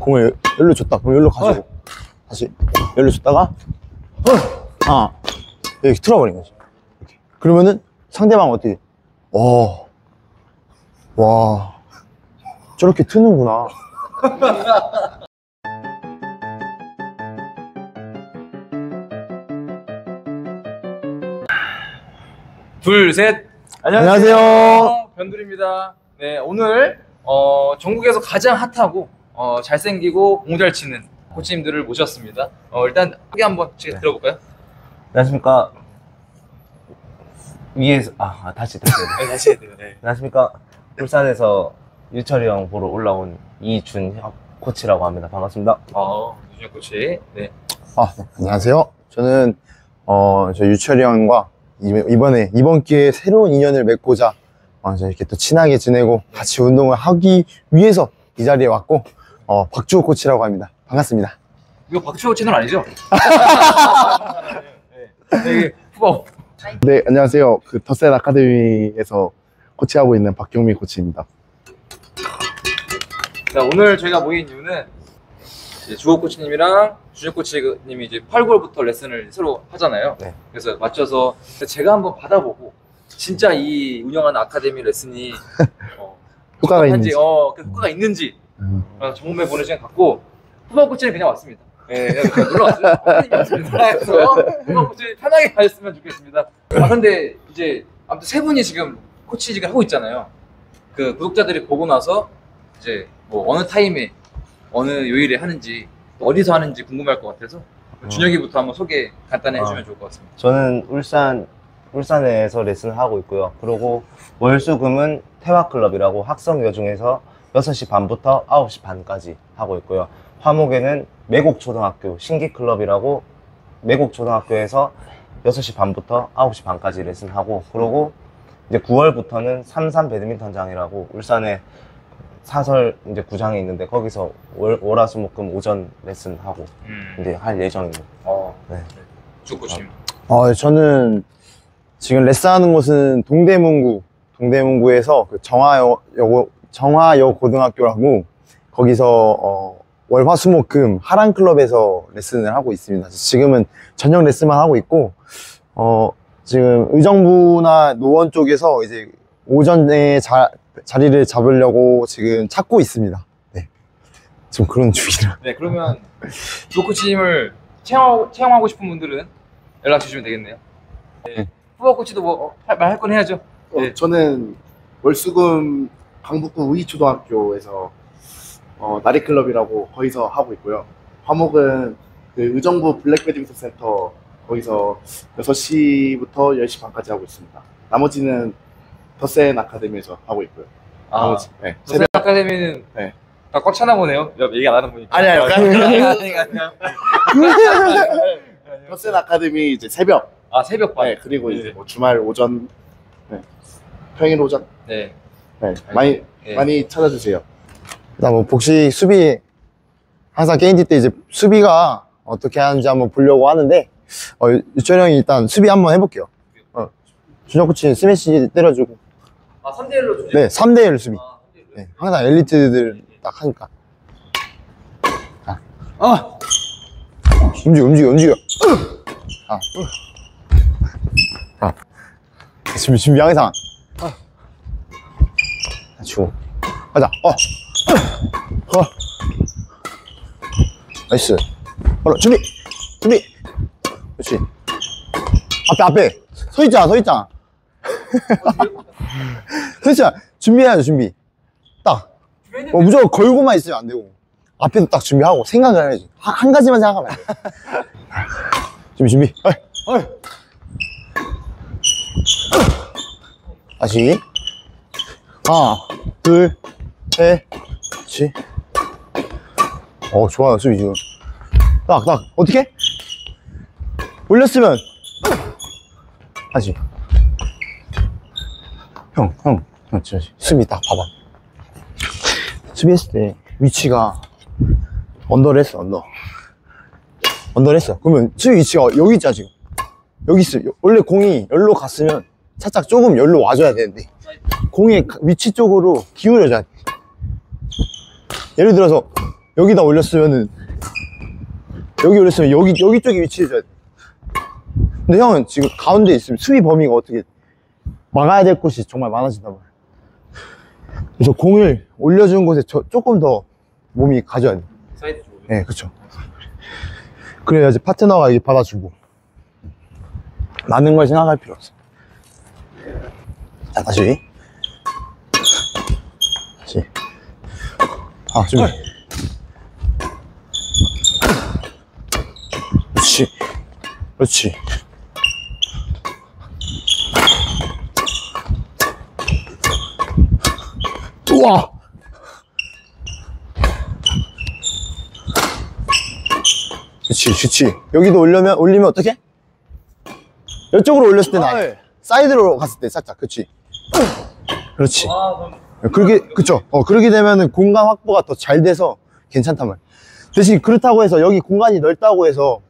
공을 열로 줬다. 그럼 열로 가지고 다시 열로 줬다가 아 이렇게 틀어버린 거지. 이렇게. 그러면은 상대방 어떻게? 어, 와, 저렇게 트는구나. 둘, 셋. 안녕하세요. 변두리입니다. 네, 오늘 어, 전국에서 가장 핫하고 어, 잘생기고 공잘 치는 코치님들을 모셨습니다. 어, 일단 소개 한번 네. 들어볼까요? 안녕하십니까 위에서 아, 아, 다시 다시 네, 다시 해야 돼요. 네. 안녕하십니까 울산에서 유철이 형 보러 올라온 이준혁 코치라고 합니다 반갑습니다 어, 유준혁 코치. 네. 아, 네. 안녕하세요. 저는 어, 저 유철이 형과 이- 이번에 이번 기회에 새로운 인연을 맺고자 어, 저 이렇게 또 친하게 지내고 같이 운동을 하기 위해서 이 자리에 왔고 어, 박주호 코치라고 합니다. 반갑습니다. 이거 박주호 채널 아니죠? 네. 네, 후보. 네, 안녕하세요. 그 더센 아카데미에서 코치하고 있는 박경민 코치입니다. 자, 오늘 저희가 모인 이유는 주호 코치님이랑 준혁 코치님이 이제 8개월부터 레슨을 서로 하잖아요. 네. 그래서 맞춰서 제가 한번 받아보고 진짜 이 운영하는 아카데미 레슨이 어, 효과가 적합한지, 있는지. 어, 그 효과가 있는지 음. 어, 정말 보는 시간 갖고 후보 코치는 그냥 왔습니다. 네, 그냥 놀러 왔습니다. 후보 코치 편하게 가셨으면 좋겠습니다. 아 근데 이제 아무튼 세 분이 지금 코치직을 하고 있잖아요. 그 구독자들이 보고 나서 이제 뭐 어느 타임에 어느 요일에 하는지 어디서 하는지 궁금할 것 같아서 준혁이부터 한번 소개 간단히 해주면 어. 좋을 것 같습니다. 저는 울산 울산에서 레슨을 하고 있고요 그리고 월수금은 태화클럽이라고 학성 여 중에서 6시 반부터 9시 반까지 하고 있고요 화목에는 매곡초등학교 신기클럽이라고 매곡초등학교에서 6시 반부터 9시 반까지 레슨하고 그리고 이제 9월부터는 삼산 배드민턴장이라고 울산에 사설 이제 구장에 있는데 거기서 월, 월화수목금 오전 레슨하고 음. 이제 할 예정입니다. 어, 네. 주 코치님. 어, 저는 지금 레슨하는 곳은 동대문구, 동대문구에서 그 정화여, 여, 정화여 고등학교라고 거기서 어, 월화수목금 하란클럽에서 레슨을 하고 있습니다. 지금은 저녁 레슨만 하고 있고, 어, 지금 의정부나 노원 쪽에서 이제 오전에 자, 자리를 잡으려고 지금 찾고 있습니다. 네. 지금 그런 중이라. 네, 그러면 주 코치님을 채용, 채용하고 싶은 분들은 연락 주시면 되겠네요. 네. 후보 코치도 뭐 말할 건 해야죠. 어, 네. 저는 월수금 강북구 우이초등학교에서 어, 나리클럽이라고 거기서 하고 있고요. 화목은 그 의정부 블랙 배드민턴 센터 거기서 6시부터 10시 반까지 하고 있습니다. 나머지는 더센 아카데미에서 하고 있고요. 아, 나머지, 네. 세대 아카데미는 네. 아, 꽉 차나 보네요. 얘기 안 하는 분이니까. 아니, 아니, 아니. 아니, 아니, 아니. 더센 아카데미 이제 새벽, 아, 새벽 반. 네, 그리고 이제 뭐 주말 오전, 네. 평일 오전, 네. 네, 많이 네. 많이 찾아주세요. 그다음 뭐 복식 수비 항상 게임티 때 이제 수비가 어떻게 하는지 한번 보려고 하는데 어, 유철 형이 일단 수비 한번 해볼게요. 어, 준혁 코치 스매시 때려주고 아, 3대1로 주죠. 네 3대1 수비 아, 3대1로. 네, 항상 엘리트들 딱 하니까 아, 아. 움직여 움직여 움직여 아, 아. 준비 준비 항상 아. 주고. 가자. 어, 어. nice. 바로 준비. 준비. 그렇지. 앞에 앞에. 서 있잖아 서 있잖아 준비해야죠 준비. 딱. 어, 무조건 걸고만 있으면 안 되고. 앞에도 딱 준비하고 생각을 해야지. 한, 한 가지만 생각하면 준비 준비. 어이, 어이. 다시 하나 둘 셋 그렇지 어 좋아요 수비 지금. 딱 딱. 어떻게? 올렸으면. 다시. 형 형. 형, 저, 수비 딱 봐봐. 수비했을 때 위치가 under를 했어 under. under를 했어. 그러면 수비 위치가 여기 있잖아 지금. 여기 있어. 요- 원래 공이 열로 갔으면 살짝 조금 열로 와줘야 되는데 공의 가- 위치 쪽으로 기울여줘야 돼 예를 들어서 여기다 올렸으면은 여기 올렸으면 여기 여기 쪽에 위치해줘야 돼. 근데 형은 지금 가운데 있으면 수비 범위가 어떻게 막아야 될 곳이 정말 많아진단 말이야. 그래서 공을 올려준 곳에 저, 조금 더 몸이 가져야 돼. 사이드 쪽으로. 네, 그쵸. 그래야지 파트너가 이게 받아주고. 많은 걸 생각할 필요 없어. 자, 다시. 다시. 아, 준비. 그렇지. 그렇지. 우와! 그치, 그치. 여기도 올려면, 올리면 어떻게? 이쪽으로 올렸을 때는 아니 사이드로 갔을 때 살짝, 그치. 그렇지. 아, 그럼 그렇게, 그쵸. 어, 그렇게 되면은 공간 확보가 더 잘 돼서 괜찮단 말이야. 대신 그렇다고 해서 여기 공간이 넓다고 해서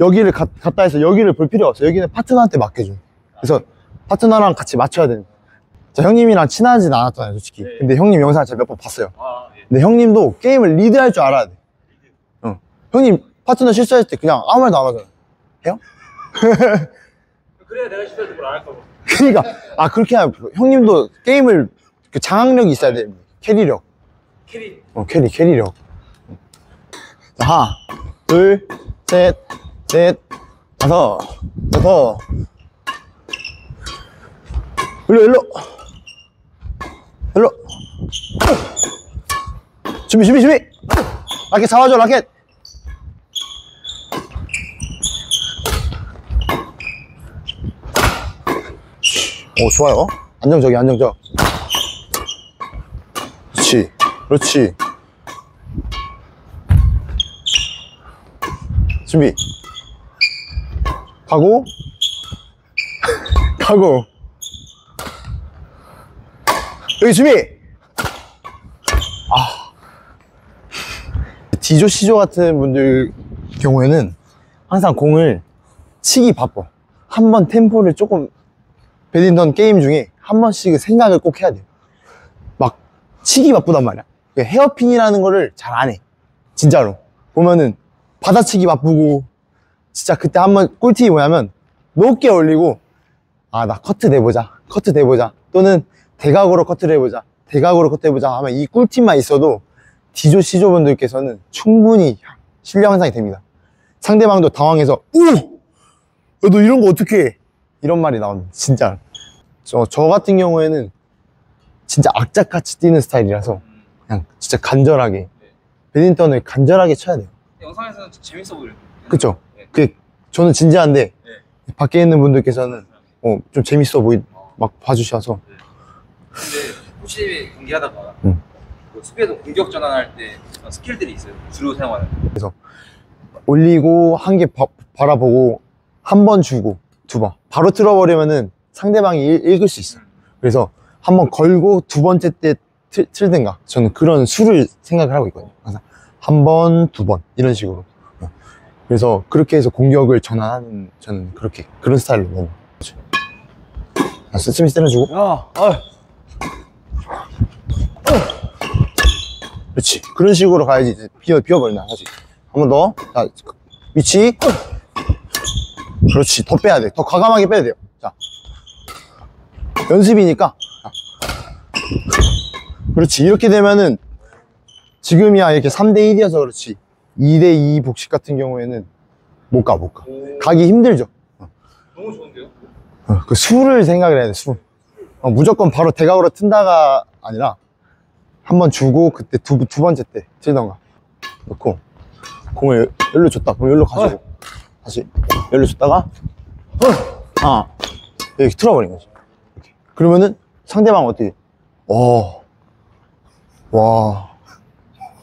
여기를 가- 갔다 해서 여기를 볼 필요 없어. 여기는 파트너한테 맡겨줘. 그래서 파트너랑 같이 맞춰야 되는. 자, 형님이랑 친하진 않았잖아요, 솔직히. 네. 근데 형님 영상 제가 몇 번 봤어요. 아, 예. 근데 형님도 게임을 리드할 줄 알아야 돼. 어. 형님 파트너 실수할 때 그냥 아무 말도 안 하잖아. 해요? 그래야 내가 실수할 때뭘 알까 봐. 그러니까 아 그렇게 하면 형님도 게임을 그 장악력이 있어야 돼. carry력. carry. 어 carry carry력. 자, 하나, 둘, 셋, 넷, 다섯, 여섯. 일로 일로 일로. 준비 준비 준비. 라켓 잡아줘 라켓. 오 좋아요. 안정적이 안정적. 그렇지. 준비. 가고. 가고. 여기 준비. 아. 디조 시조 같은 분들 경우에는 항상 공을 치기 바빠. 한 번 템포를 조금 배드민턴 게임 중에 한 번씩 생각을 꼭 해야 돼요. 막 치기 바쁘단 말이야. 그 헤어핀이라는 거를 잘 안 해. 진짜로. 보면은 받아치기 바쁘고 진짜 그때 한번 꿀팁이 뭐냐면 높게 올리고 아 나 커트 내보자 커트 내보자 또는 대각으로 커트를 해보자 대각으로 커트 해보자 하면 이 꿀팁만 있어도 디조 시조 분들께서는 충분히 실력 향상이 됩니다 상대방도 당황해서 오! 야, 너 이런 거 어떻게 해? 이런 말이 나옵니다 진짜 저, 저 같은 경우에는 진짜 악착같이 뛰는 스타일이라서 그냥 진짜 간절하게 배드민턴을 간절하게 쳐야 돼요 영상에서는 재밌어 보여요. 그쵸? 네. 그 저는 진지한데 밖에 있는 분들께서는 어, 좀 재밌어 보이 막 봐주셔서 근데 코치님이 경기하다가 음. 그 수비에서 공격 전환할 때 스킬들이 있어요. 주로 사용하는. 올리고 한 개 바라보고 한 번 주고 두 번 바로 틀어버리면은 상대방이 읽, 읽을 수 있어 그래서 한 번 걸고 두 번째 때 틀, 틀든가 저는 그런 수를 생각을 하고 있거든요 항상 한 번, 두 번 이런 식으로 어. 그래서 그렇게 해서 공격을 전환하는 저는 그렇게 그런 스타일로 너무. 자, 스미스 때려주고 야, 어. 그렇지. 그런 식으로 가야지. 이제 비어, 비어버린다. 다시. 한번 더. 자, 위치. 그렇지. 더 빼야 돼. 더 과감하게 빼야 돼요. 자. 연습이니까. 자. 그렇지. 이렇게 되면은 지금이야 이렇게 3대1이어서 그렇지. 2대2 복식 같은 경우에는 못 가, 못 가. 가기 힘들죠. 너무 좋은데요? 어, 그 수를 생각을 해야 돼, 수. 어, 무조건 바로 대각으로 튼다가 아니라 한 번 주고 그때 두, 두 번째 때 틀던가 놓고 공을 열로 줬다. 그럼 열로 가지고 다시 열로 줬다가 아 이렇게 틀어버린 거지. 이렇게. 그러면은 상대방 어떻게? 어, 와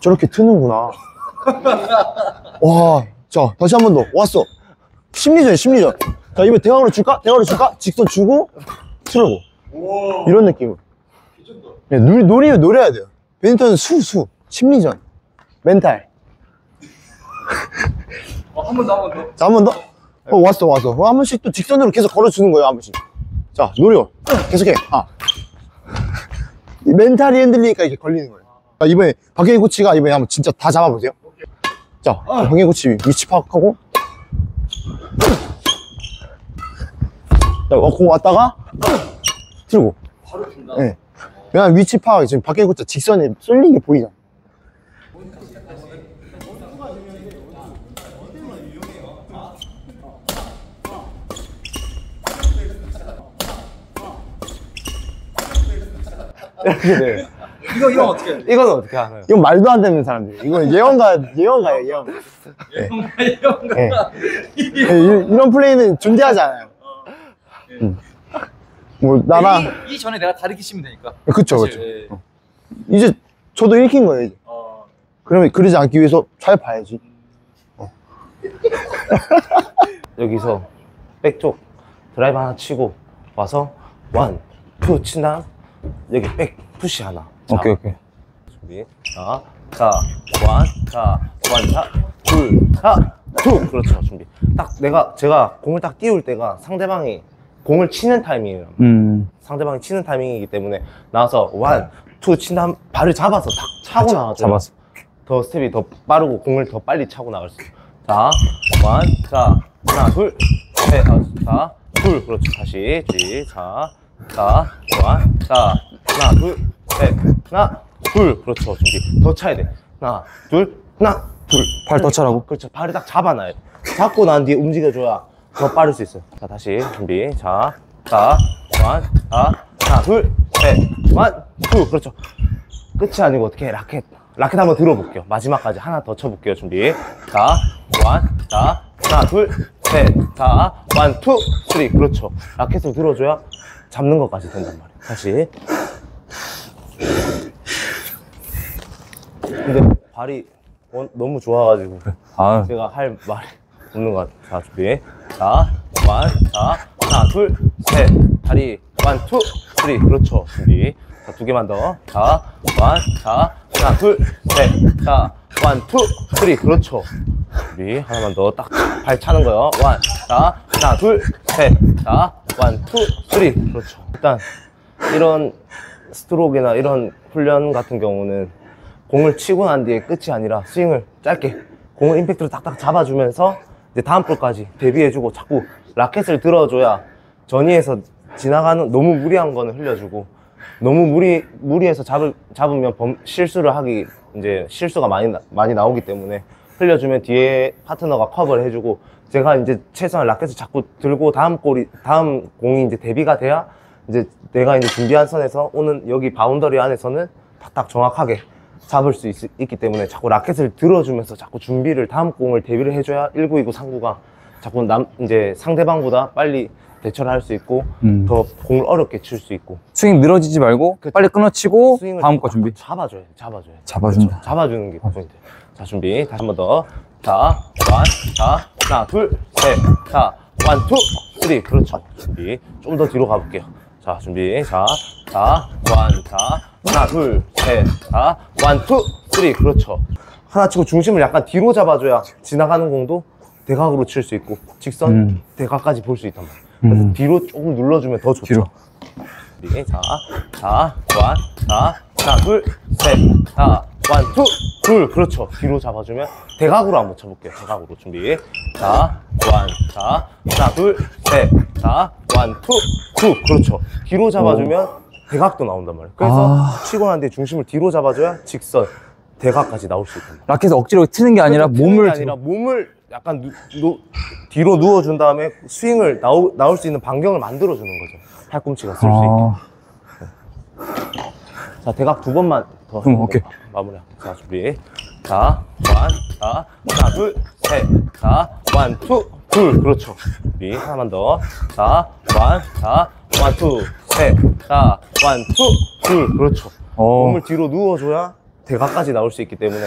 저렇게 트는구나. 와, 자 다시 한 번 더 왔어. 심리전, 심리전. 자, 이번 대각으로 줄까? 대각으로 줄까? 직선 주고, 틀고. 이런 느낌으로. 네, 노리, 노리면 노려야 돼요. 배드민턴은 수, 수. 심리전. 멘탈. 어, 한번 더, 한 번 더. 자, 한번 더. 어, 왔어, 왔어. 어, 한 번씩 또 직선으로 계속 걸어주는 거예요, 한 번씩. 자, 노려. 계속해. 아. 이 멘탈이 흔들리니까 이렇게 걸리는 거예요. 아, 이번에 박경희 코치가 이번에 한번 진짜 다 잡아보세요. 자, 박경희 코치 위치 파악하고. 자, 어, 공 왔다가 들고. 바로 든다. 네. 왜냐면 위치 파악 지금 박경희 코치 직선에 쏠린 게 보이잖아. 이렇게 돼. 이거 이거 어떻게 돼? 이건 어떻게 하나요? 이건 말도 안 되는 사람들. 이건 예언가, 예언가예요, 예언. 이건가 이건가. 네. 이- 이런 플레이는 존재하지 않아요. 음. 뭐, 나랑, 이, 이 전에 내가 다르게 치면 되니까. 그쵸, 사실, 그쵸. 예. 이제 저도 읽힌 거예요, 이제. 어, 그러면 그러지 않기 위해서 잘 봐야지. 여기서 백쪽 드라이브 하나 치고 와서 one, two 친 다음 여기 백 푸시 하나. 자, 오케이. 준비. 자, 자, one, 자, one, 자, 둘, 자, two. 그렇죠. 준비. 딱 내가 제가 공을 딱 띄울 때가 상대방이 공을 치는 타이밍이에요. 음. 상대방이 치는 타이밍이기 때문에 나와서 one, two 친 다음 발을 잡아서 탁 차고 나가죠. 잡았어. 더 스텝이 더 빠르고 공을 더 빨리 차고 나갈 수 있어요. 자, 원, 자, 하나, 둘, 셋, 아, 자, 둘, 그렇죠. 다시, 지, 자, 자, one, 자, 하나, 둘, 셋, 하나, 둘, 그렇죠. 준비. 더 차야 돼. 하나, 둘, 하나, 둘. 발 더 차라고? 그렇죠. 발을 딱 잡아놔야 돼. 잡고 난 뒤에 움직여줘야 더 빠를 수 있어요. 자, 다시 준비. 자, 자, one, 자, 하나, 둘, 셋, one, two. 그렇죠. 끝이 아니고 어떻게 해? 라켓. 라켓 한번 들어볼게요. 마지막까지 하나 더 쳐볼게요. 준비. 자, one, 자, 하나, 둘, 셋, 자, one, two, three. 그렇죠. 라켓을 들어줘야 잡는 것까지 된단 말이에요. 다시. 근데 발이 원- 너무 좋아가지고. 아, 제가 할 말이 없는 것 같아요. 자, 준비. 자, one, 자, 하나, 둘, 셋. 다리, one, two, three. 그렇죠. 준비. 자, 두 개만 더. 자, one, 자, 하나, 둘, 셋. 자, one, two, three. 그렇죠. 준비. 하나만 더. 딱 발 차는 거요. one, 자, 하나, 둘, 셋. 자, one, two, three. 그렇죠. 일단, 이런 스트로크나 이런 훈련 같은 경우는 공을 치고 난 뒤에 끝이 아니라 스윙을 짧게 공을 임팩트로 딱딱 잡아주면서 이제 다음 볼까지 대비해주고 자꾸 라켓을 들어줘야 전위에서 지나가는 너무 무리한 거는 흘려주고 너무 무리 무리해서 잡을 잡으면 범, 실수를 하기 이제 실수가 많이 나- 많이 나오기 때문에 흘려주면 뒤에 파트너가 커버를 해주고 제가 이제 최소한 라켓을 자꾸 들고 다음 볼이 다음 공이 이제 대비가 돼야 이제 내가 이제 준비한 선에서 오는 여기 boundary 안에서는 딱 정확하게 잡을 수 있, 기 때문에 자꾸 라켓을 들어주면서 자꾸 준비를 다음 공을 대비를 해줘야 1929 상구가 자꾸 남 이제 상대방보다 빨리 대처를 할 수 있고 음. 더 공을 어렵게 칠 수 있고 스윙 늘어지지 말고 그쵸. 빨리 끊어치고 스윙을 다음 거 준비. 잡아줘야 돼. 잡아준다. 그렇죠. 잡아주는 게 포인트. 자, 준비. 다시 한 번 더. 자, one, 자, 하나, 둘, 셋, 자, one, two, three. 그렇죠. 준비. 좀 더 뒤로 가볼게요. 자, 준비. 자, 자, one, 자, 하나, 둘, 셋, 자, one, two, three. 그렇죠. 하나 치고 중심을 약간 뒤로 잡아줘야 지나가는 공도 대각으로 칠 수 있고, 직선 음. 대각까지 볼 수 있단 말이에요. 그래서 음. 뒤로 조금 눌러주면 더 좋죠. 뒤로. 네, 자, 자, one, 자, 하나, 둘, 셋, 자, one, two, 둘, 그렇죠. 뒤로 잡아주면 대각으로 한번 쳐볼게요. 대각으로 준비. 자, one, 자, 하나, 둘, 셋, 자, one, two, two, 그렇죠. 뒤로 잡아주면 대각도 나온단 말이에요. 그래서 아. 치고 난 뒤에 중심을 뒤로 잡아줘야 직선, 대각까지 나올 수 있단 말이에요. 라켓을 억지로 트는 게 아니라 그렇죠. 트는 몸을 게 아니라 몸을 약간 누, 누- 뒤로 누워준 다음에 스윙을 나오, 나올 수 있는 반경을 만들어주는 거죠. 팔꿈치가 쓸 수 있게. 아, 자, 대각 두 번만 더. 음, 오케이. 마무리. 자, 준비. 자, one, 자, 하나, 둘, 셋. 자, one, two, 둘. 그렇죠. 준비. 하나만 더. 자, one, 자, one, two, 셋. 자, one, two, 둘. 그렇죠. 어. 몸을 뒤로 누워줘야 대각까지 나올 수 있기 때문에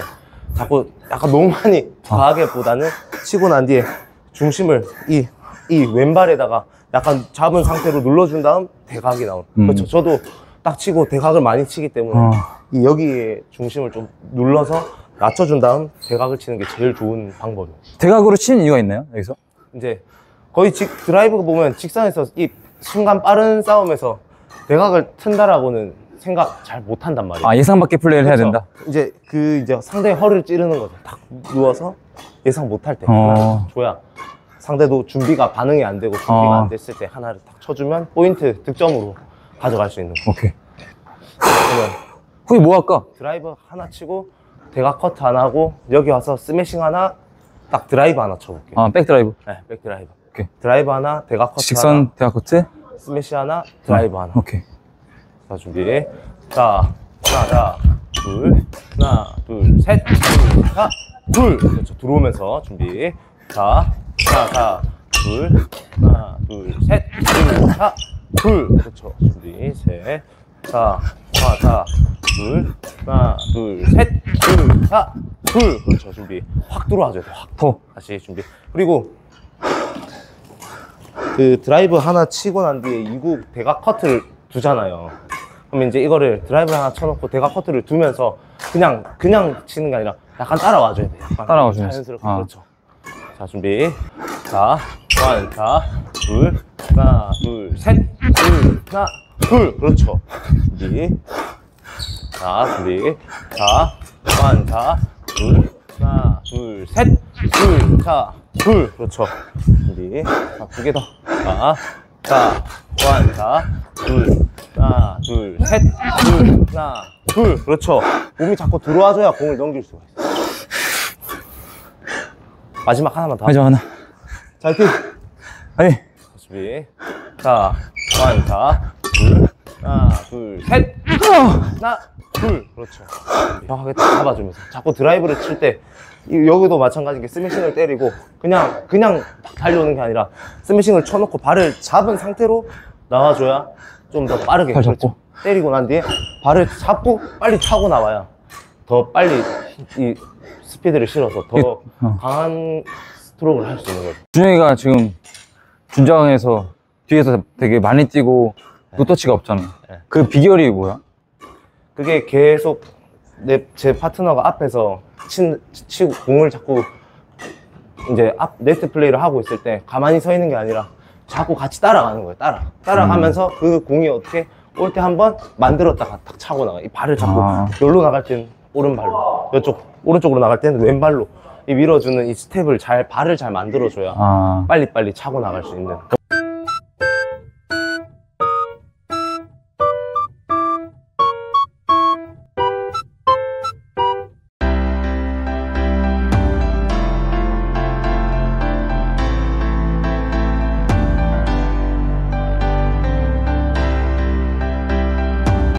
자꾸 약간 너무 많이 과하게 보다는 치고 난 뒤에 중심을 이, 이 왼발에다가 약간 잡은 상태로 눌러준 다음 대각이 나오는. 음. 그렇죠. 저도 딱 치고 대각을 많이 치기 때문에 어. 이 여기에 중심을 좀 눌러서 낮춰준 다음 대각을 치는 게 제일 좋은 방법이에요. 대각으로 치는 이유가 있나요? 여기서? 이제 거의 직, 드라이브 보면 직선에서 이 순간 빠른 싸움에서 대각을 튼다라고는 생각 잘 못한단 말이에요. 아, 예상 밖의 플레이를 해야. 된다. 이제 그 이제 상대의 허리를 찌르는 거죠. 딱 누워서 예상 못할 때 어. 하나 줘야 상대도 준비가 반응이 안 되고 준비가 어. 안 됐을 때 하나를 딱 쳐주면 포인트 득점으로 가져갈 수 있는 거. 오케이. 그러면 후이 뭐 할까? 드라이브 하나 치고 대각 커트 하나 하고 여기 와서 스매싱 하나 딱 드라이브 하나 쳐볼게요. 아, 백드라이브. 네, 백 드라이브. 오케이. 드라이브 하나, 대각 커트 직선 대각 커트. 하나, 스매시 하나, 드라이브 하나. 오케이. 자, 준비. 자, 하나, 자, 둘, 하나, 둘, 셋, 둘. 그렇죠. 들어오면서 준비. 자, 하나, 자, 둘, 하나, 둘, 셋, 둘. 그렇죠. 준비. 셋. 자, 하나, 자, 둘, 하나, 둘, 셋, 둘, 자, 둘. 그렇죠. 준비. 확 들어와줘야 돼. 확. 포. 다시 준비. 그리고 그 드라이브 하나 치고 난 뒤에 이국 대각 커트를 두잖아요. 그러면 이제 이거를 드라이브 하나 쳐놓고 대각 커트를 두면서 그냥 그냥 치는 게 아니라 약간 따라와줘야 돼. 약간 따라와주면서. 자연스럽게 아. 그렇죠. 자 준비. 자, one, 자, 둘, 하나, 둘, 셋, 둘, 하나, 둘. 그렇죠. 준비. 자, 준비. 자, 원, 자, 둘, 하나, 둘, 셋, 둘, 자, 둘. 그렇죠. 준비. 자, 두개 더. 자, 자, 원, 자, 둘, 하나, 둘, 셋, 둘, 하나, 둘. 그렇죠. 몸이 자꾸 들어와줘야 공을 넘길 수가 있어. 마지막 하나만 더. 하자, 하나. 자, 이렇게. 아니, 준비. 자, 원, 자, 둘, 하나, 둘, 셋, 하나, 둘. 그렇죠. 정확하게 딱 잡아주면서. 자꾸 드라이브를 칠 때, 이- 여기도 마찬가지인 게 스매싱을 때리고, 그냥, 그냥 막 달려오는 게 아니라, 스매싱을 쳐놓고 발을 잡은 상태로 나와줘야 좀 더 빠르게. 발 잡고. 그렇죠. 때리고 난 뒤에 발을 잡고 빨리 차고 나와야 더 빨리 이 스피드를 실어서 더 어. 강한 스트로크를 할 수 있는 거죠. 준영이가 지금 준장에서 뒤에서 되게 많이 뛰고 노터치가 없잖아. 네. 그 비결이 뭐야? 그게 계속 내 제 파트너가 앞에서 친, 치고 공을 자꾸 이제 앞 네트 플레이를 하고 있을 때 가만히 서 있는 게 아니라 자꾸 같이 따라가는 거예요. 따라 따라가면서 그 공이 어떻게 올 때 한번 만들었다가 탁 차고 나가. 이 발을 자꾸 아. 여기로 나갈 때는 오른발로, 이쪽 오른쪽으로 나갈 때는 왼발로 이 밀어주는 이 스텝을 잘 발을 잘 만들어줘야 아, 빨리빨리 차고 나갈 수 있는